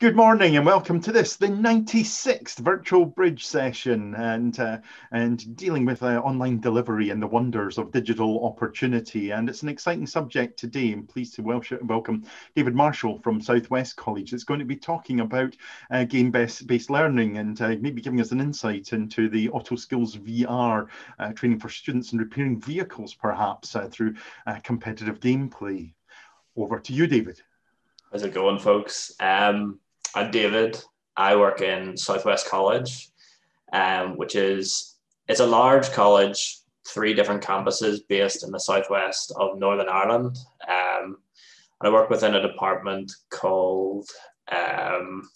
Good morning and welcome to this, the 96th virtual bridge session and uh, and dealing with uh, online delivery and the wonders of digital opportunity. And it's an exciting subject today. I'm pleased to wel welcome David Marshall from Southwest College. It's going to be talking about uh, game-based learning and uh, maybe giving us an insight into the Auto Skills VR uh, training for students and repairing vehicles, perhaps uh, through competitive gameplay. Over to you, David. How's it going, folks? Um, I'm David. I work in Southwest College, um, which is it's a large college, three different campuses based in the southwest of Northern Ireland. Um, I work within a department called um,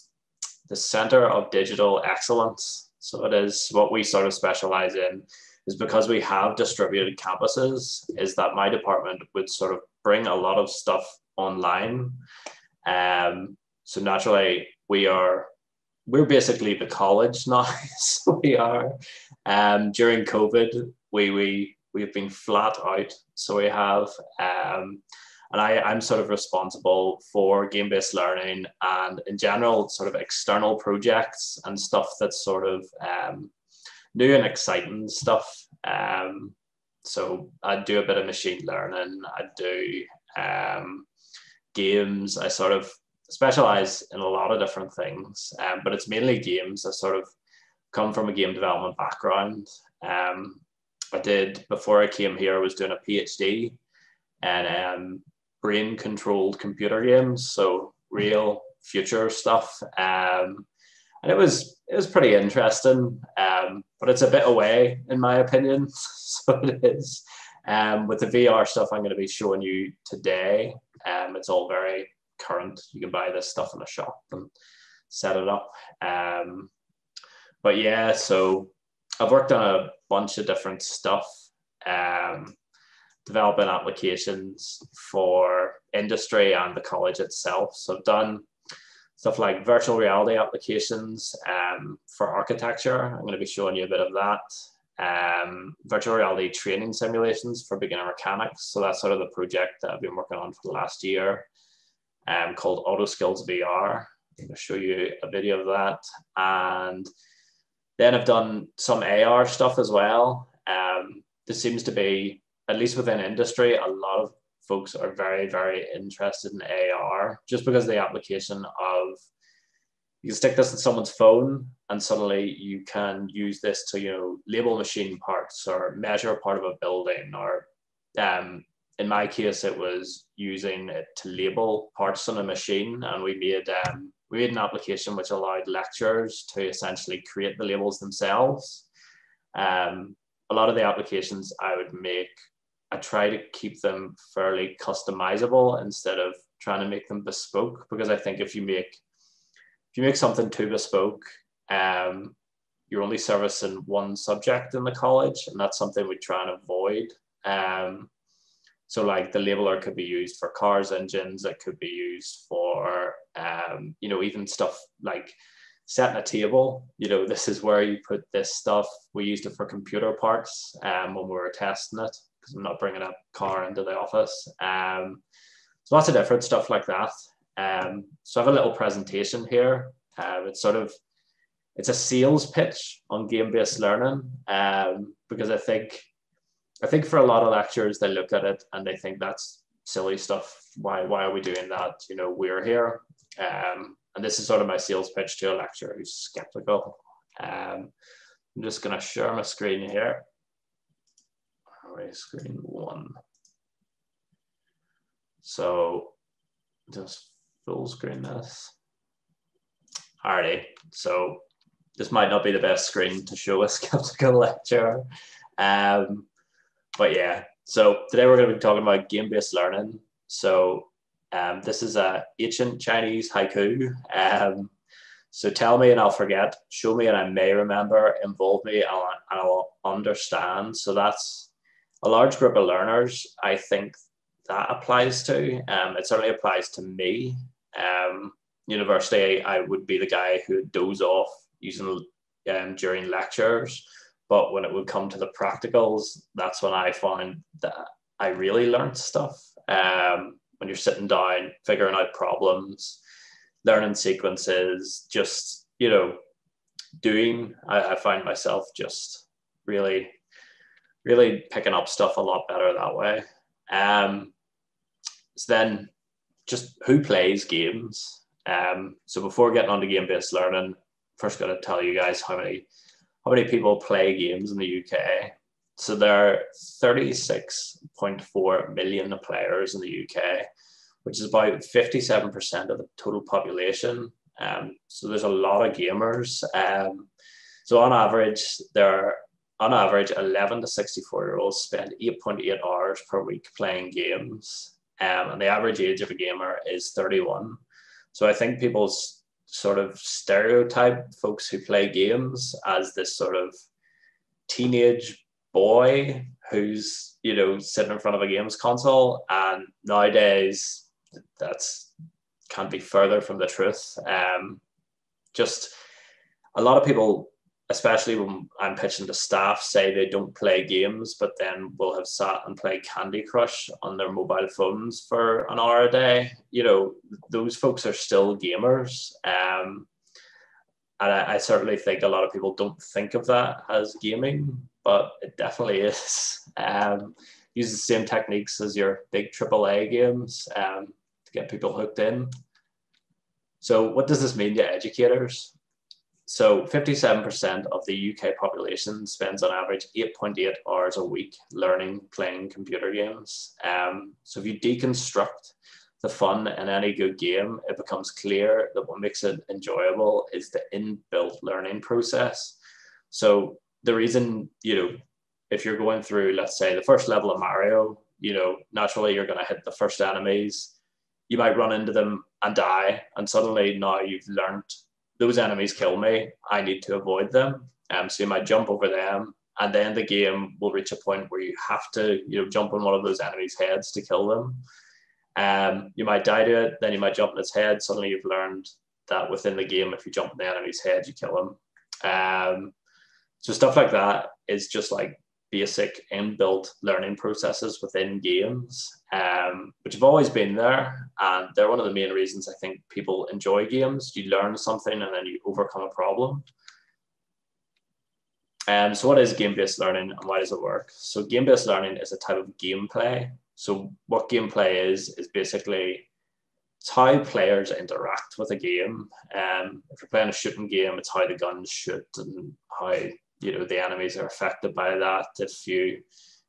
the Centre of Digital Excellence. So it is what we sort of specialize in is because we have distributed campuses, is that my department would sort of bring a lot of stuff online. Um, so naturally, we are we're basically the college now. so we are. Um, during COVID, we we we've been flat out. So we have, um, and I I'm sort of responsible for game based learning and in general sort of external projects and stuff that's sort of um, new and exciting stuff. Um, so I do a bit of machine learning. I do um, games. I sort of specialize in a lot of different things, um, but it's mainly games. I sort of come from a game development background. Um, I did before I came here. I was doing a PhD and um, brain controlled computer games, so real future stuff. Um, and it was it was pretty interesting, um, but it's a bit away in my opinion. so it is. Um, with the VR stuff I'm going to be showing you today, um, it's all very current. You can buy this stuff in a shop and set it up. Um, but yeah, so I've worked on a bunch of different stuff, um, developing applications for industry and the college itself. So I've done stuff like virtual reality applications um, for architecture. I'm going to be showing you a bit of that. Um, virtual reality training simulations for beginner mechanics. So that's sort of the project that I've been working on for the last year um, called Auto Skills VR. I'm going to show you a video of that. And then I've done some AR stuff as well. Um, there seems to be, at least within industry, a lot of folks are very, very interested in AR just because the application of you can stick this in someone's phone and suddenly you can use this to, you know, label machine parts or measure part of a building or um, in my case, it was using it to label parts on a machine, and we made um, we made an application which allowed lecturers to essentially create the labels themselves. Um, a lot of the applications I would make, I try to keep them fairly customizable instead of trying to make them bespoke, because I think if you make if you make something too bespoke, um, you're only servicing one subject in the college, and that's something we try and avoid. Um, so like the labeler could be used for cars engines, it could be used for, um, you know, even stuff like setting a table, you know, this is where you put this stuff. We used it for computer parts um, when we were testing it because I'm not bringing a car into the office. Um, so lots of different stuff like that. Um, so I have a little presentation here. Uh, it's sort of, it's a sales pitch on game-based learning um, because I think I think for a lot of lecturers, they look at it and they think that's silly stuff. Why, why are we doing that? You know, we're here. Um, and this is sort of my sales pitch to a lecturer who's skeptical. Um, I'm just going to share my screen here. Alright, screen one. So just full screen this. Alrighty, so this might not be the best screen to show a skeptical lecturer. Um, but yeah, so today we're going to be talking about game-based learning. So um, this is a ancient Chinese haiku. Um, so tell me and I'll forget, show me and I may remember, involve me and I'll, and I'll understand. So that's a large group of learners. I think that applies to. Um, it certainly applies to me. Um, university, I would be the guy who doze off using um, during lectures but when it would come to the practicals, that's when I found that I really learned stuff. Um, when you're sitting down, figuring out problems, learning sequences, just you know, doing. I, I find myself just really, really picking up stuff a lot better that way. Um, so then, just who plays games? Um, so before getting on to game-based learning, first got to tell you guys how many how many people play games in the UK. So there are 36.4 million players in the UK, which is about 57% of the total population. Um, so there's a lot of gamers. Um, so on average, there are on average 11 to 64 year olds spend 8.8 hours per week playing games. Um, and the average age of a gamer is 31. So I think people's sort of stereotype folks who play games as this sort of teenage boy who's you know sitting in front of a games console. And nowadays that's can't be further from the truth. Um just a lot of people especially when I'm pitching to staff, say they don't play games, but then will have sat and played Candy Crush on their mobile phones for an hour a day. You know, those folks are still gamers. Um, and I, I certainly think a lot of people don't think of that as gaming, but it definitely is. Um, use the same techniques as your big AAA games um, to get people hooked in. So, what does this mean to educators? So 57% of the UK population spends on average 8.8 hours a week learning playing computer games. Um, so if you deconstruct the fun in any good game, it becomes clear that what makes it enjoyable is the inbuilt learning process. So the reason, you know, if you're going through, let's say, the first level of Mario, you know, naturally you're going to hit the first enemies. You might run into them and die, and suddenly now you've learned those enemies kill me, I need to avoid them. Um, so you might jump over them, and then the game will reach a point where you have to, you know, jump on one of those enemies' heads to kill them. Um, you might die to it, then you might jump on its head. Suddenly you've learned that within the game, if you jump on the enemy's head, you kill them. Um, so stuff like that is just like basic inbuilt learning processes within games, um, which have always been there. And they're one of the main reasons I think people enjoy games. You learn something and then you overcome a problem. Um, so what is game-based learning and why does it work? So game-based learning is a type of gameplay. So what gameplay is, is basically it's how players interact with a game. Um, if you're playing a shooting game, it's how the guns shoot and how you know the enemies are affected by that. If you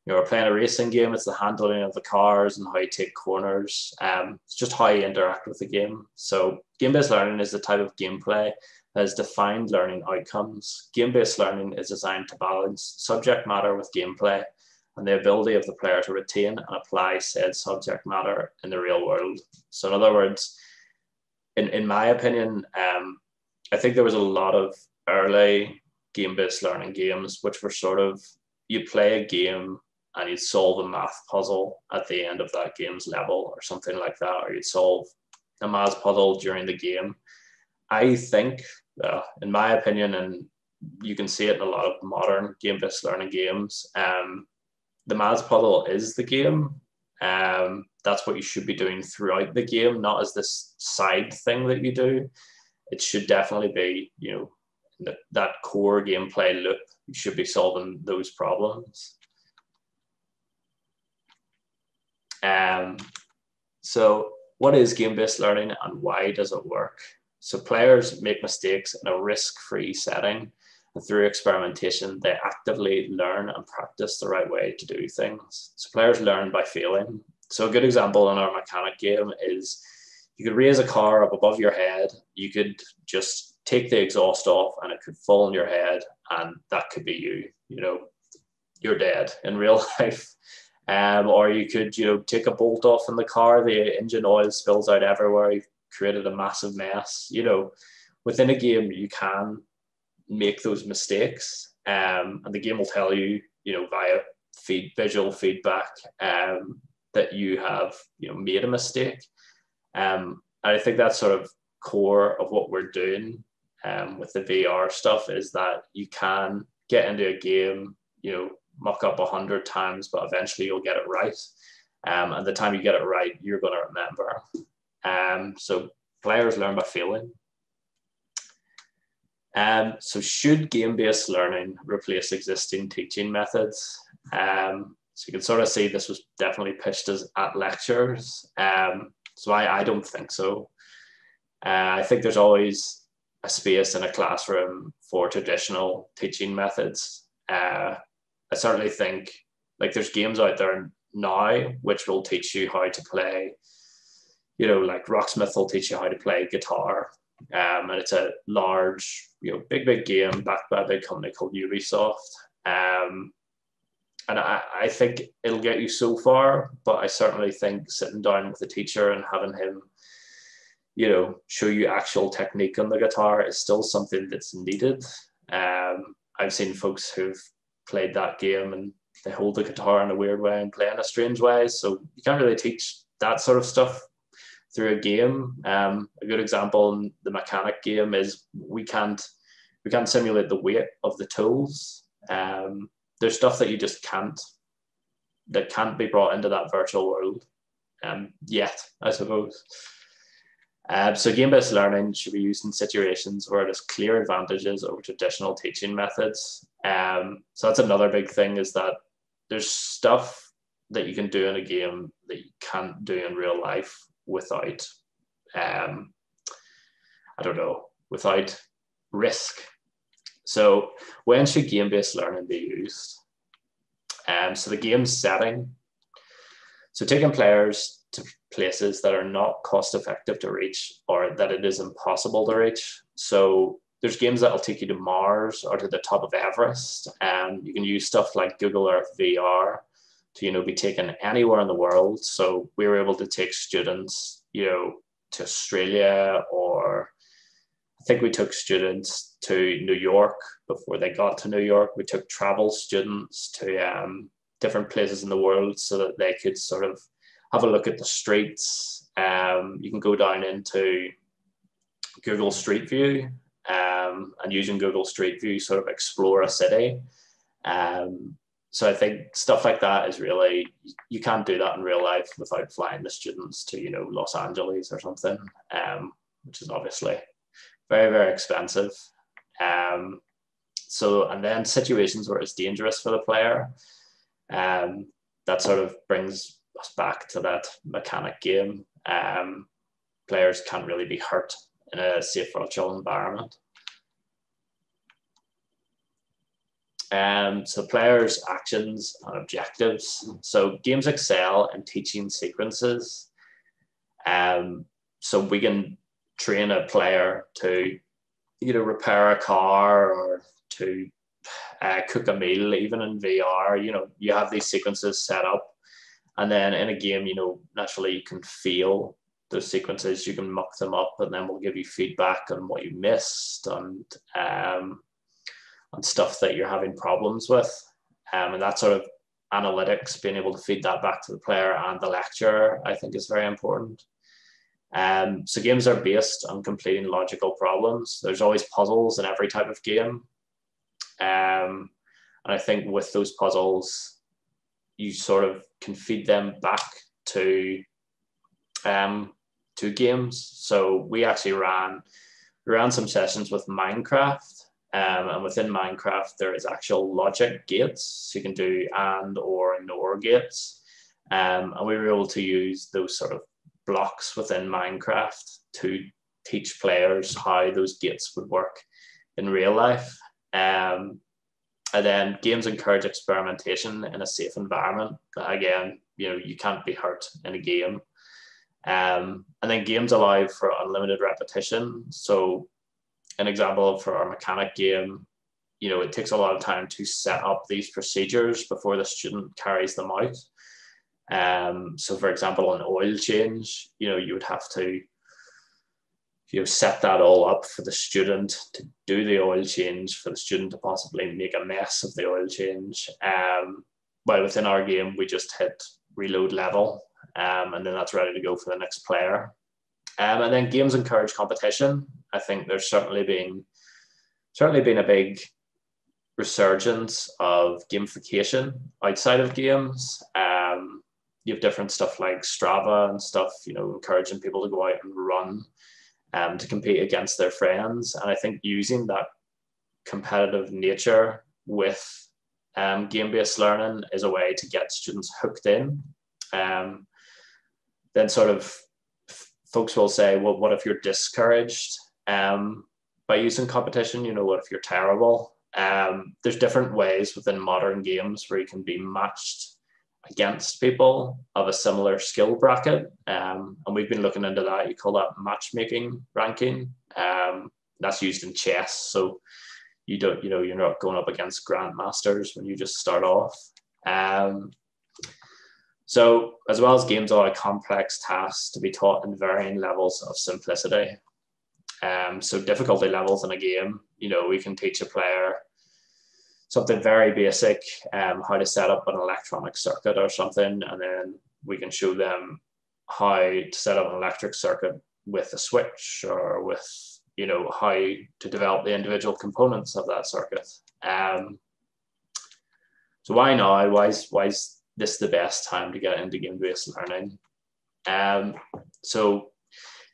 you are playing a racing game, it's the handling of the cars and how you take corners. Um, it's just how you interact with the game. So game-based learning is the type of gameplay that has defined learning outcomes. Game-based learning is designed to balance subject matter with gameplay and the ability of the player to retain and apply said subject matter in the real world. So in other words, in, in my opinion, um, I think there was a lot of early game-based learning games, which were sort of you play a game and you'd solve a math puzzle at the end of that game's level or something like that, or you'd solve a math puzzle during the game. I think, uh, in my opinion, and you can see it in a lot of modern game-based learning games, um, the math puzzle is the game. Um, that's what you should be doing throughout the game, not as this side thing that you do. It should definitely be, you know, that, core gameplay loop should be solving those problems. Um, so what is game-based learning and why does it work? So players make mistakes in a risk-free setting and through experimentation, they actively learn and practice the right way to do things. So players learn by failing. So a good example in our mechanic game is you could raise a car up above your head. You could just take the exhaust off and it could fall on your head and that could be you you know you're dead in real life. Um, or you could you know take a bolt off in the car the engine oil spills out everywhere you've created a massive mess you know. Within a game you can make those mistakes um, and the game will tell you you know via feed visual feedback um, that you have you know made a mistake. Um, and i think that's sort of core of what we're doing um, with the VR stuff is that you can get into a game, you know, muck up a hundred times, but eventually you'll get it right. Um, and the time you get it right, you're going to remember. Um, so players learn by failing. Um, so should game-based learning replace existing teaching methods? Um, so you can sort of see this was definitely pitched as at lectures. Um, so I, I don't think so. Uh, I think there's always a space in a classroom for traditional teaching methods. Uh, I certainly think like there's games out there now which will teach you how to play. You know, like Rocksmith will teach you how to play guitar, um, and it's a large, you know, big big game backed by a big company called Ubisoft. Um, and I, I think it'll get you so far, but I certainly think sitting down with the teacher and having him, you know, show you actual technique on the guitar is still something that's needed. Um, I've seen folks who've played that game and they hold the guitar in a weird way and play in a strange way. So you can't really teach that sort of stuff through a game. Um, a good example in the mechanic game is we can't we can't simulate the weight of the tools. Um, there's stuff that you just can't that can't be brought into that virtual world um, yet, I suppose. Uh, so game-based learning should be used in situations where there's clear advantages over traditional teaching methods. Um, so that's another big thing is that there's stuff that you can do in a game that you can't do in real life without, um, I don't know, without risk. So when should game-based learning be used? Um, so the game setting. So taking players places that are not cost effective to reach or that it is impossible to reach. So there's games that'll take you to Mars or to the top of Everest. And you can use stuff like Google Earth VR to, you know, be taken anywhere in the world. So we were able to take students, you know, to Australia or I think we took students to New York before they got to New York. We took travel students to um, different places in the world so that they could sort of have a look at the streets. Um, you can go down into Google Street View um, and using Google Street View sort of explore a city. Um, so I think stuff like that is really you can't do that in real life without flying the students to you know Los Angeles or something, um, which is obviously very, very expensive. Um, so, and then situations where it's dangerous for the player, um, that sort of brings us back to that mechanic game. Um, players can't really be hurt in a safe virtual environment. Um, so players' actions and objectives. So games excel in teaching sequences. Um, so we can train a player to either repair a car or to uh, cook a meal, even in VR. You know, you have these sequences set up, and then in a game, you know, naturally you can feel those sequences. You can muck them up, and then we'll give you feedback on what you missed and um, on stuff that you're having problems with, um, and that sort of analytics, being able to feed that back to the player and the lecturer, I think is very important. Um, so games are based on completing logical problems. There's always puzzles in every type of game. Um, and I think with those puzzles, you sort of can feed them back to um, to games. So we actually ran we ran some sessions with Minecraft, um, and within Minecraft there is actual logic gates. So you can do and or nor gates, um, and we were able to use those sort of blocks within Minecraft to teach players how those gates would work in real life. Um, and then games encourage experimentation in a safe environment. Again, you know, you can't be hurt in a game. Um, and then games allow for unlimited repetition. So, an example for our mechanic game, you know, it takes a lot of time to set up these procedures before the student carries them out. Um, so, for example, an oil change, you know, you would have to you know, set that all up for the student to do the oil change, for the student to possibly make a mess of the oil change. Um, while within our game, we just hit reload level, um, and then that's ready to go for the next player. Um, and then games encourage competition. I think there's certainly been certainly been a big resurgence of gamification outside of games. Um, you have different stuff like Strava and stuff, you know, encouraging people to go out and run. Um, to compete against their friends. And I think using that competitive nature with um, game-based learning is a way to get students hooked in. Um, then sort of folks will say, well, what if you're discouraged um, by using competition? You know, what if you're terrible? Um, there's different ways within modern games where you can be matched against people of a similar skill bracket. Um, and we've been looking into that. You call that matchmaking ranking. Um, that's used in chess. So you don't, you know, you're not going up against grandmasters when you just start off. Um, so as well as games are complex tasks to be taught in varying levels of simplicity. Um, so difficulty levels in a game, you know, we can teach a player something very basic, um, how to set up an electronic circuit or something, and then we can show them how to set up an electric circuit with a switch or with you know how to develop the individual components of that circuit. Um, so why now? Why is why is this the best time to get into game-based learning? Um, so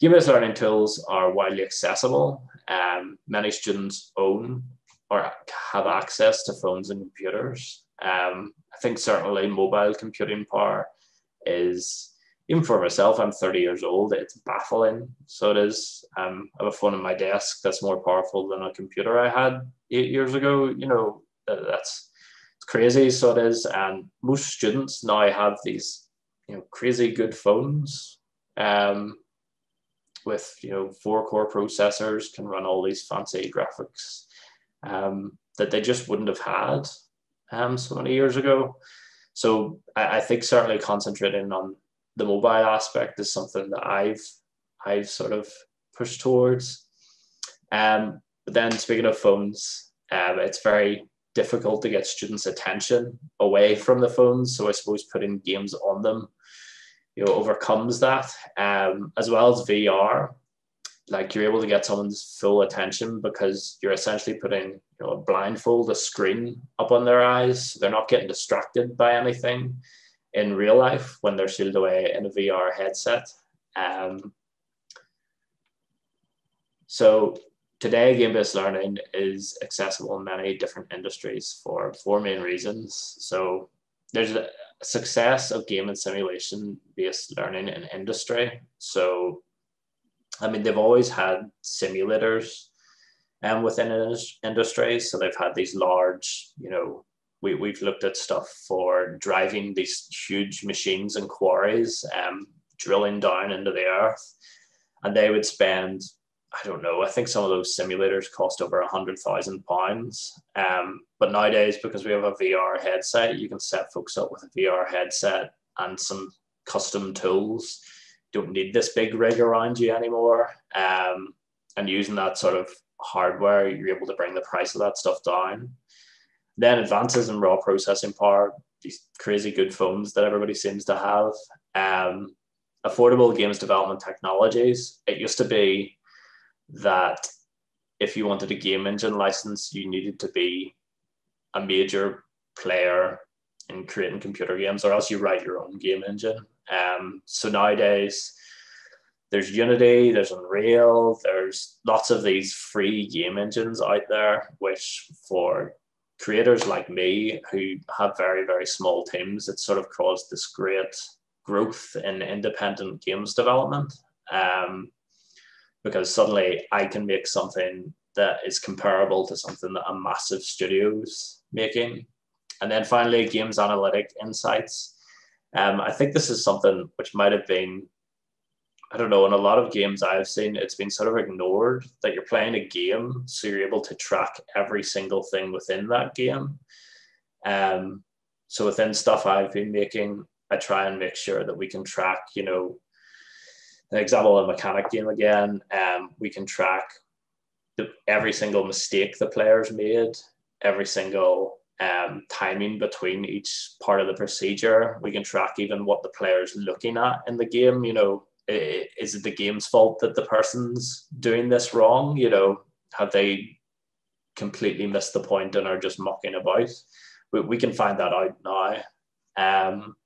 game-based learning tools are widely accessible. Um, many students own or have access to phones and computers. Um, I think certainly mobile computing power is, even for myself, I'm 30 years old, it's baffling. So it is. Um, I have a phone on my desk that's more powerful than a computer I had eight years ago. You know, that's it's crazy. So it is. And most students now have these, you know, crazy good phones. Um, with you know four core processors can run all these fancy graphics um, that they just wouldn't have had um, so many years ago. So I, I think certainly concentrating on the mobile aspect is something that I've I've sort of pushed towards. Um, but then speaking of phones, um, it's very difficult to get students' attention away from the phones. So I suppose putting games on them, you know, overcomes that. Um, as well as VR, like you're able to get someone's full attention because you're essentially putting you know a blindfold a screen up on their eyes. They're not getting distracted by anything in real life when they're sealed away in a vr headset. Um, so today game-based learning is accessible in many different industries for four main reasons. So there's a success of game and simulation based learning in industry. So I mean, they've always had simulators um, within industries. So they've had these large, you know, we, we've looked at stuff for driving these huge machines and quarries, um, drilling down into the earth. And they would spend, I don't know, I think some of those simulators cost over a hundred thousand pounds. Um, but nowadays, because we have a VR headset, you can set folks up with a VR headset and some custom tools don't need this big rig around you anymore. Um, and using that sort of hardware, you're able to bring the price of that stuff down. Then advances in raw processing power, these crazy good phones that everybody seems to have. Um, affordable games development technologies. It used to be that if you wanted a game engine license, you needed to be a major player in creating computer games, or else you write your own game engine. Um, so nowadays, there's Unity, there's Unreal, there's lots of these free game engines out there, which for creators like me who have very, very small teams, it's sort of caused this great growth in independent games development. Um, because suddenly I can make something that is comparable to something that a massive studio's making. And then finally, games analytic insights. Um, I think this is something which might have been, I don't know, in a lot of games I've seen, it's been sort of ignored that you're playing a game, so you're able to track every single thing within that game. Um, so within stuff I've been making, I try and make sure that we can track, you know, an example of a mechanic game again, um, we can track the, every single mistake the players made, every single um, timing between each part of the procedure. We can track even what the player's looking at in the game. You know, is it the game's fault that the person's doing this wrong? You know, have they completely missed the point and are just mocking about? We, we can find that out now. Um,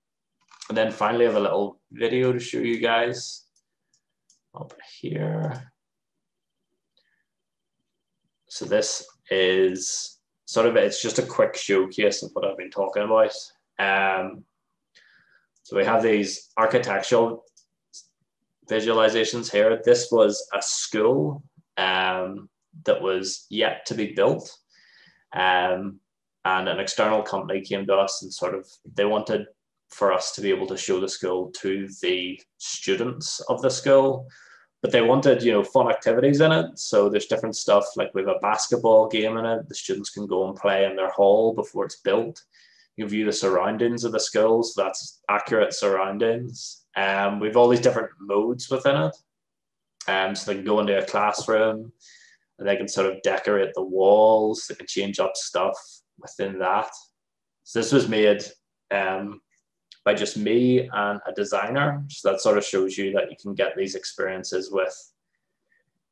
and then finally, I have a little video to show you guys up here. so this is sort of it's just a quick showcase of what I've been talking about. Um, so we have these architectural visualizations here. This was a school um, that was yet to be built. Um, and an external company came to us and sort of they wanted for us to be able to show the school to the students of the school but they wanted you know fun activities in it. So there's different stuff like we have a basketball game in it. The students can go and play in their hall before it's built. You view the surroundings of the school so that's accurate surroundings. Um, we've all these different modes within it. Um, so they can go into a classroom. And they can sort of decorate the walls. They can change up stuff within that. So this was made um, by just me and a designer. So that sort of shows you that you can get these experiences with,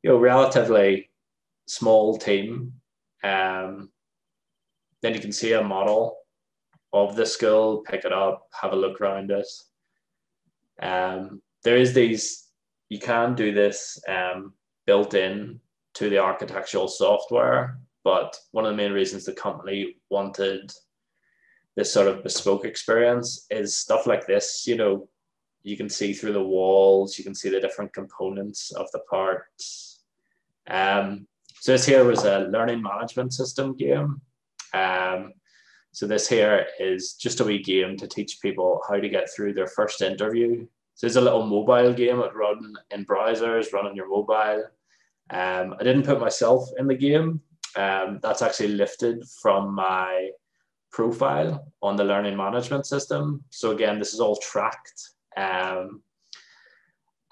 you know, relatively small team. Um, then you can see a model of the school, pick it up, have a look around it. Um, there is these, you can do this um, built in to the architectural software, but one of the main reasons the company wanted this sort of bespoke experience is stuff like this. You know, you can see through the walls, you can see the different components of the parts. Um, so this here was a learning management system game. Um, so this here is just a wee game to teach people how to get through their first interview. So it's a little mobile game that run in browsers, run on your mobile. Um, I didn't put myself in the game. Um, that's actually lifted from my profile on the learning management system. So again, this is all tracked um,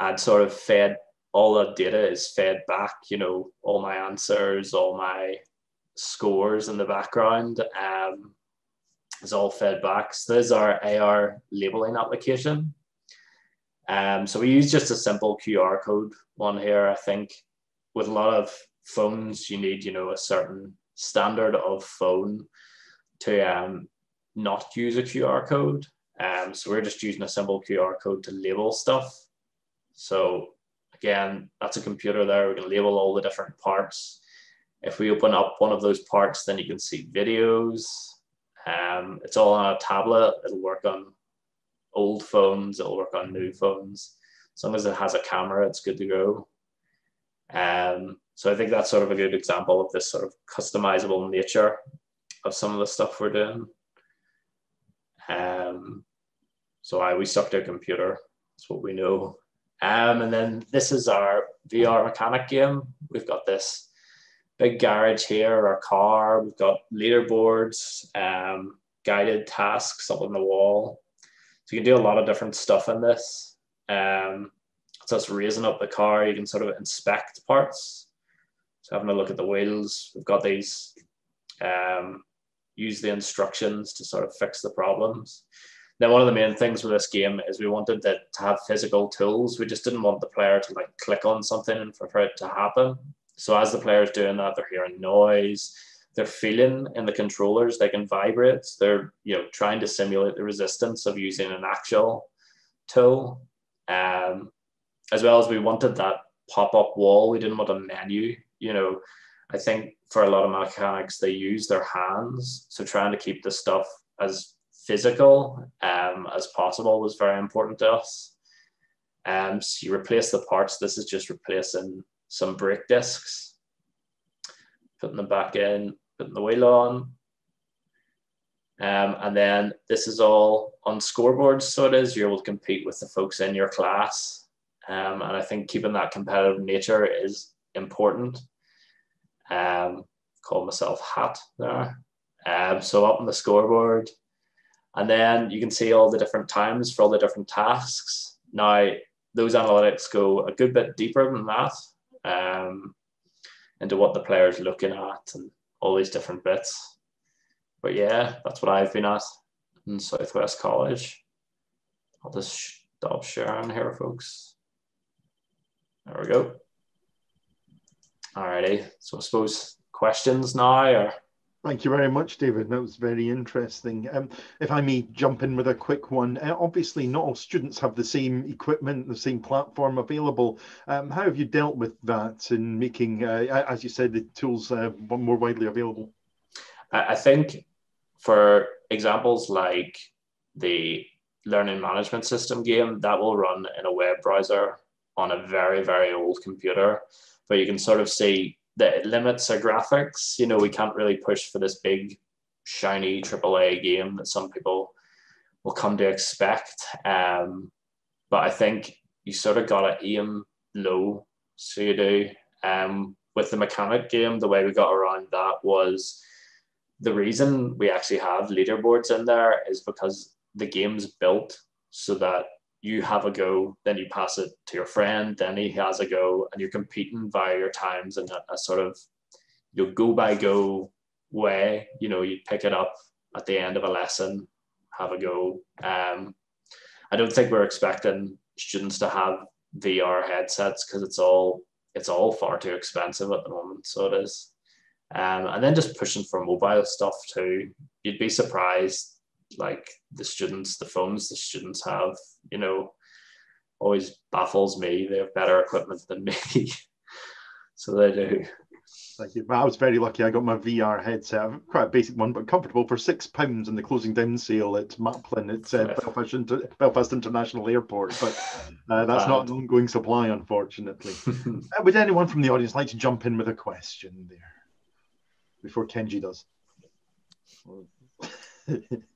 and sort of fed, all that data is fed back, you know, all my answers, all my scores in the background um, is all fed back. So this is our AR labeling application. Um, so we use just a simple QR code one here. I think with a lot of phones, you need, you know, a certain standard of phone to um, not use a QR code. Um, so we're just using a simple QR code to label stuff. So again, that's a computer there. We can label all the different parts. If we open up one of those parts, then you can see videos. Um, it's all on a tablet. It'll work on old phones. It'll work on new phones. As long as it has a camera, it's good to go. Um, so I think that's sort of a good example of this sort of customizable nature of some of the stuff we're doing. Um, so I we stuck to a computer. That's what we know. Um, and then this is our VR mechanic game. We've got this big garage here, our car. We've got leaderboards, um, guided tasks up on the wall. So you can do a lot of different stuff in this. Um, so it's raising up the car. You can sort of inspect parts. So having a look at the wheels. We've got these um, use the instructions to sort of fix the problems. Then one of the main things with this game is we wanted that to have physical tools. We just didn't want the player to like click on something and for, for it to happen. So as the player's doing that, they're hearing noise, they're feeling in the controllers, they can vibrate. They're you know trying to simulate the resistance of using an actual tool. Um, as well as we wanted that pop-up wall. We didn't want a menu. You know, I think for a lot of mechanics, they use their hands. So trying to keep the stuff as physical um, as possible was very important to us. Um, so you replace the parts. This is just replacing some brake discs, putting them back in, putting the wheel on. Um, and then this is all on scoreboards. So it is, you're able to compete with the folks in your class. Um, and I think keeping that competitive nature is important um, call myself Hat there. Um, so up on the scoreboard, and then you can see all the different times for all the different tasks. Now, those analytics go a good bit deeper than that um, into what the player is looking at and all these different bits. But yeah, that's what I've been at in Southwest College. I'll just stop sharing here, folks. There we go. Alrighty. So I suppose questions now or Thank you very much, David. That was very interesting. Um, if I may jump in with a quick one, uh, obviously not all students have the same equipment, the same platform available. Um, how have you dealt with that in making, uh, as you said, the tools uh, more widely available? I think for examples like the learning management system game, that will run in a web browser on a very, very old computer, but you can sort of see that it limits our graphics. You know, we can't really push for this big, shiny AAA game that some people will come to expect. Um, but I think you sort of got to aim low. So you do. Um, with the mechanic game, the way we got around that was the reason we actually have leaderboards in there is because the game's built so that you have a go, then you pass it to your friend, then he has a go, and you're competing via your times in a, a sort of you go by go way. You know, you pick it up at the end of a lesson, have a go. Um, I don't think we're expecting students to have VR headsets because it's all it's all far too expensive at the moment. So it is. Um, and then just pushing for mobile stuff too. You'd be surprised like the students, the phones the students have, you know, always baffles me. They have better equipment than me. so they do. Thank you. I was very lucky. I got my VR headset, quite a basic one, but comfortable for six pounds in the closing down sale at Maplin at uh, Belfast, Inter- Belfast, International Airport. But uh, that's not an ongoing supply, unfortunately. uh, would anyone from the audience like to jump in with a question there before Kenji does?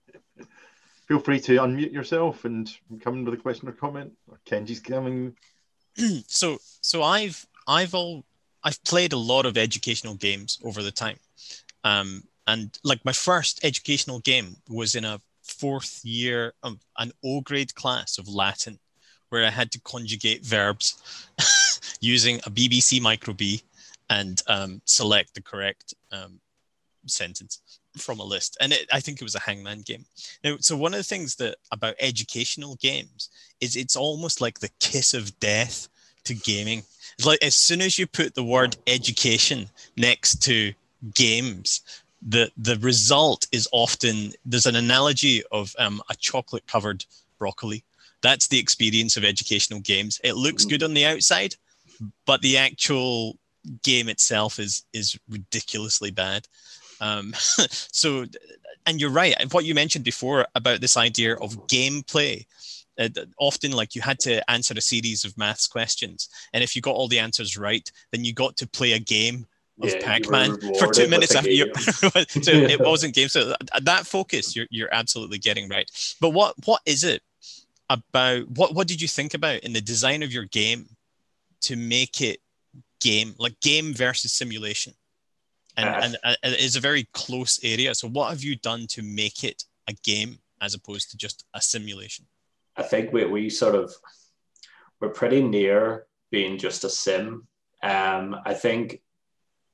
feel free to unmute yourself and come in with a question or comment. Or Kenji's coming. so, so I've I've all I've played a lot of educational games over the time, um, and like my first educational game was in a fourth year of an O grade class of Latin, where I had to conjugate verbs using a BBC Micro B and um, select the correct um, sentence from a list, and it, I think it was a Hangman game. Now, so one of the things that about educational games is it's almost like the kiss of death to gaming. It's like as soon as you put the word education next to games, the the result is often there's an analogy of um, a chocolate covered broccoli. That's the experience of educational games. It looks good on the outside, but the actual game itself is is ridiculously bad. Um, so, and you're right. What you mentioned before about this idea of gameplay. Uh, often, like you had to answer a series of maths questions, and if you got all the answers right, then you got to play a game of yeah, Pac-Man for two minutes after you. so it wasn't game. So uh, that focus, you're you're absolutely getting right. But what what is it about? What what did you think about in the design of your game to make it game like game versus simulation? And, uh, and, and it is a very close area. So, what have you done to make it a game as opposed to just a simulation? I think we, we sort of we're pretty near being just a sim. Um, I think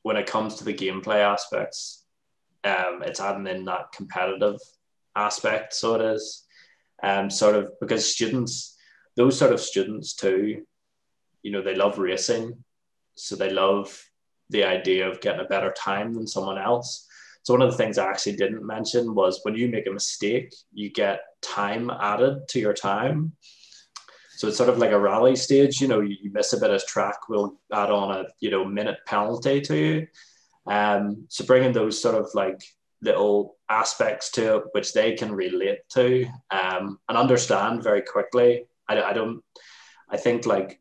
when it comes to the gameplay aspects, um, it's adding in that competitive aspect. So it is, um, sort of because students, those sort of students too, you know, they love racing, so they love the idea of getting a better time than someone else. So one of the things I actually didn't mention was when you make a mistake, you get time added to your time. So it's sort of like a rally stage. You know, you, miss a bit of track, we'll add on a you know minute penalty to you. Um, so bringing those sort of like little aspects to it, which they can relate to um, and understand very quickly. I, I don't. I think like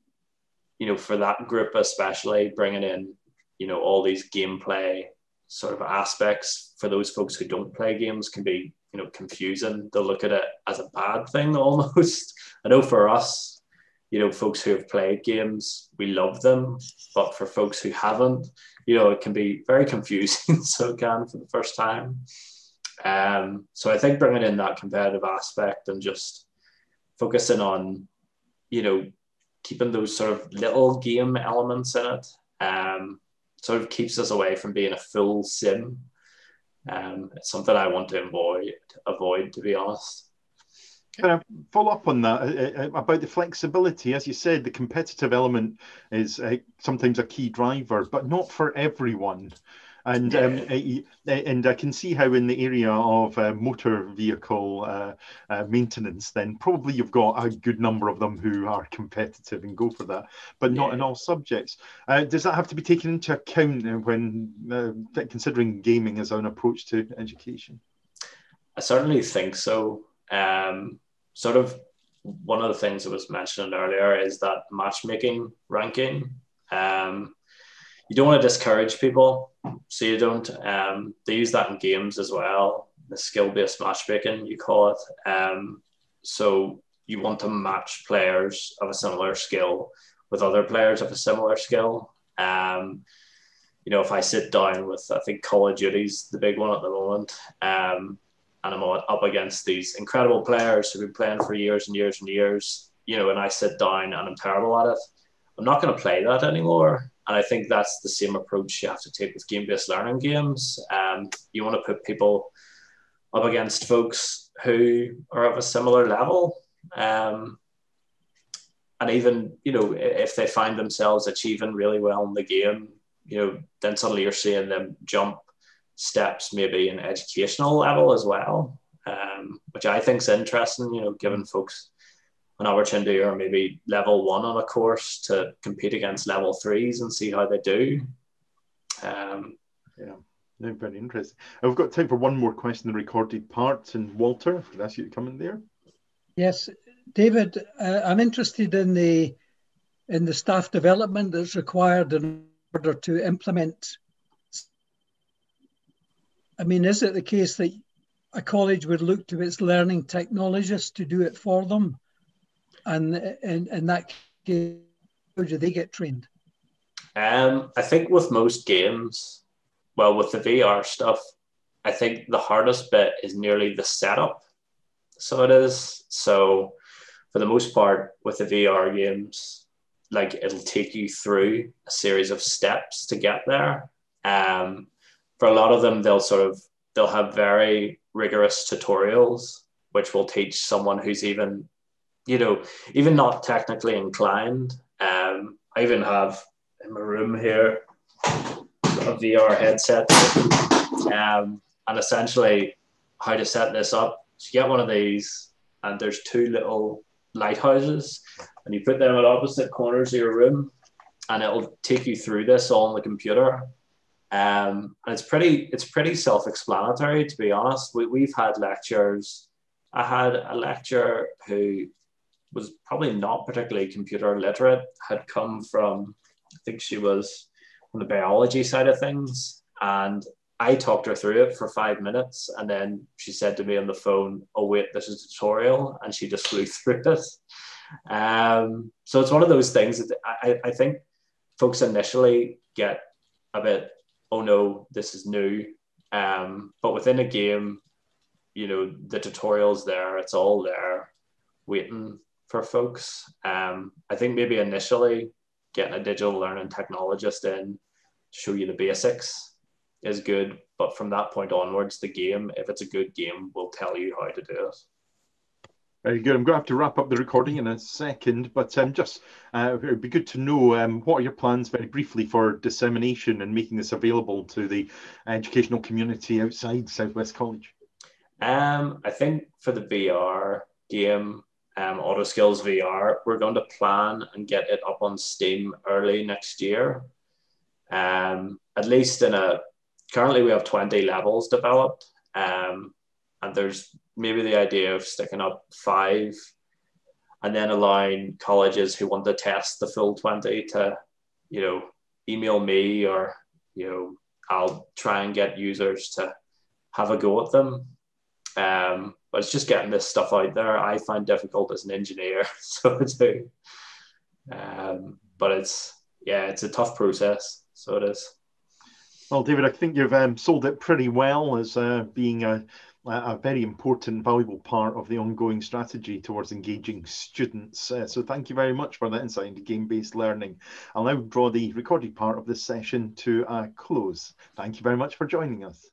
you know for that group especially bringing in you know all these gameplay sort of aspects for those folks who don't play games can be you know confusing they'll look at it as a bad thing almost. I know for us you know folks who have played games we love them but for folks who haven't you know it can be very confusing so it can for the first time. Um, so i think bringing in that competitive aspect and just focusing on you know keeping those sort of little game elements in it um, sort of keeps us away from being a full sim. Um, it's something I want to avoid, avoid to be honest. Okay. follow up on that uh, uh, about the flexibility. As you said, the competitive element is uh, sometimes a key driver, but not for everyone. And um, and I can see how in the area of uh, motor vehicle uh, uh, maintenance, then probably you've got a good number of them who are competitive and go for that, but not yeah. in all subjects. Uh, does that have to be taken into account when uh, considering gaming as an approach to education? I certainly think so. Um, sort of one of the things that was mentioned earlier is that matchmaking ranking. Um, you don't want to discourage people, so you don't. Um, they use that in games as well. The skill-based matchmaking, you call it. Um, so you want to match players of a similar skill with other players of a similar skill. Um, you know, if I sit down with, I think Call of Duty's the big one at the moment, um, and I'm up against these incredible players who've been playing for years and years and years, you know, and I sit down and I'm terrible at it, I'm not going to play that anymore. And I think that's the same approach you have to take with game based learning games. Um, you want to put people up against folks who are of a similar level. Um, and even, you know, if they find themselves achieving really well in the game, you know, then suddenly you're seeing them jump steps maybe in educational level as well, um, which I think is interesting, you know, giving folks an opportunity or maybe level one on a course to compete against level threes and see how they do. Um, yeah. No, very interesting. I've got time for one more question, the recorded part. And Walter, if I could ask you to come in there. Yes, David, uh, I'm interested in the in the staff development that's required in order to implement. I mean, is it the case that a college would look to its learning technologists to do it for them? And in, in that case, how do they get trained? Um, I think with most games, well, with the VR stuff, I think the hardest bit is nearly the setup. So it is. So for the most part, with the VR games, like it'll take you through a series of steps to get there. Um, for a lot of them, they'll sort of they'll have very rigorous tutorials, which will teach someone who's even you know, even not technically inclined. Um, I even have in my room here a VR headset, um, and essentially how to set this up. So you get one of these, and there's two little lighthouses, and you put them at opposite corners of your room, and it'll take you through this all on the computer. Um, and it's pretty it's pretty self-explanatory to be honest. We, we've had lectures. I had a lecturer who was probably not particularly computer literate, had come from, I think she was on the biology side of things. And I talked her through it for five minutes. And then she said to me on the phone, Oh, wait, this is a tutorial. And she just flew through it. Um, so it's one of those things that I, I think folks initially get a bit, Oh no, this is new. Um, but within a game, you know, the tutorial's there, it's all there waiting for folks. Um, I think maybe initially getting a digital learning technologist in to show you the basics is good, but from that point onwards, the game, if it's a good game, will tell you how to do it. Very good. I'm going to have to wrap up the recording in a second, but um, just uh, it would be good to know um, what are your plans, very briefly, for dissemination and making this available to the educational community outside South West College. Um, I think for the VR game, um, Auto Skills VR. We're going to plan and get it up on Steam early next year. Um, at least in a currently we have 20 levels developed, um, and there's maybe the idea of sticking up five and then allowing colleges who want to test the full 20 to, you know, email me or, you know, I'll try and get users to have a go at them. Um, but it's just getting this stuff out there. I find difficult as an engineer, so do. Um, but it's yeah, it's a tough process. So it is. Well, David, I think you've um, sold it pretty well as uh, being a, a very important, valuable part of the ongoing strategy towards engaging students. Uh, so thank you very much for that insight into game-based learning. I'll now draw the recorded part of this session to a close. Thank you very much for joining us.